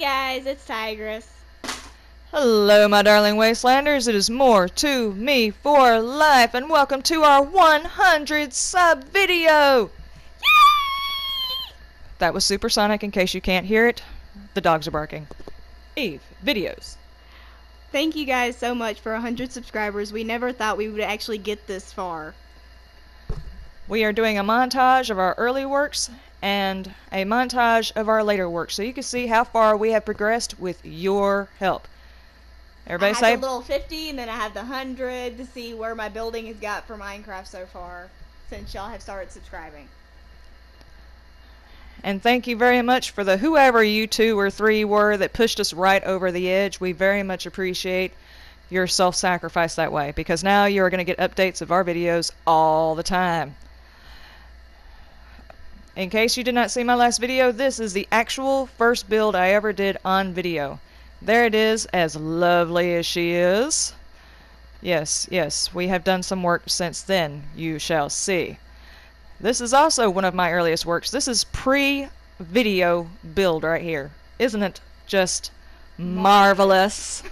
guys, it's Tigress. Hello, my darling Wastelanders. It is more to me for life, and welcome to our 100 sub video. Yay! That was supersonic. In case you can't hear it, the dogs are barking. Eve, videos. Thank you guys so much for 100 subscribers. We never thought we would actually get this far. We are doing a montage of our early works and a montage of our later work so you can see how far we have progressed with your help. Everybody I say have the little 50 and then I have the 100 to see where my building has got for Minecraft so far since y'all have started subscribing. And thank you very much for the whoever you two or three were that pushed us right over the edge. We very much appreciate your self sacrifice that way because now you are going to get updates of our videos all the time. In case you did not see my last video, this is the actual first build I ever did on video. There it is, as lovely as she is. Yes, yes, we have done some work since then, you shall see. This is also one of my earliest works. This is pre-video build right here. Isn't it just marvelous?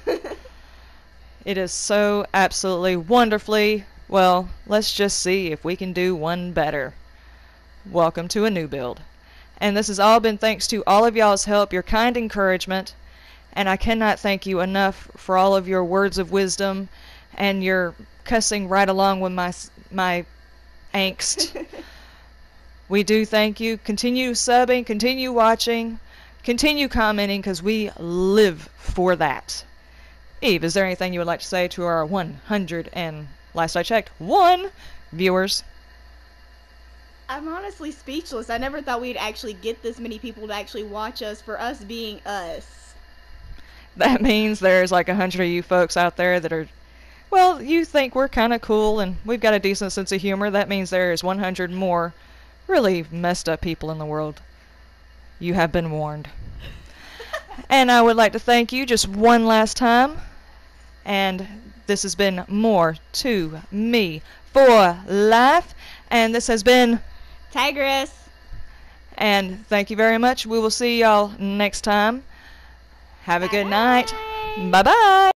it is so absolutely wonderfully, well, let's just see if we can do one better. Welcome to a new build. And this has all been thanks to all of y'all's help, your kind encouragement, and I cannot thank you enough for all of your words of wisdom and your cussing right along with my my angst. we do thank you. Continue subbing, continue watching, continue commenting because we live for that. Eve, is there anything you would like to say to our 100 and last I checked, one viewers? I'm honestly speechless. I never thought we'd actually get this many people to actually watch us for us being us. That means there's like a hundred of you folks out there that are, well, you think we're kind of cool and we've got a decent sense of humor. That means there is 100 more really messed up people in the world. You have been warned. and I would like to thank you just one last time. And this has been more to me for life. And this has been Tigress. And thank you very much. We will see y'all next time. Have a good night. Bye bye.